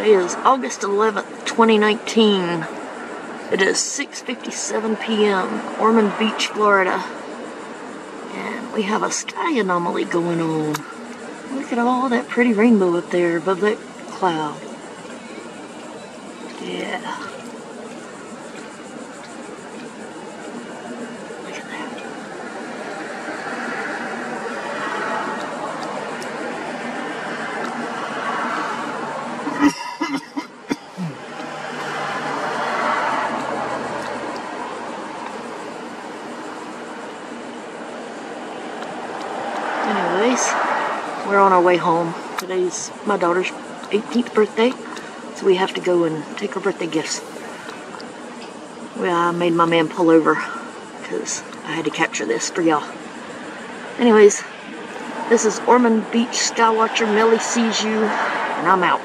is August 11th, 2019. It is 6.57 p.m. Ormond Beach, Florida. And we have a sky anomaly going on. Look at all that pretty rainbow up there above that cloud. Yeah. We're on our way home. Today's my daughter's 18th birthday, so we have to go and take her birthday gifts. Well, I made my man pull over because I had to capture this for y'all. Anyways, this is Ormond Beach Skywatcher Melly Sees You, and I'm out.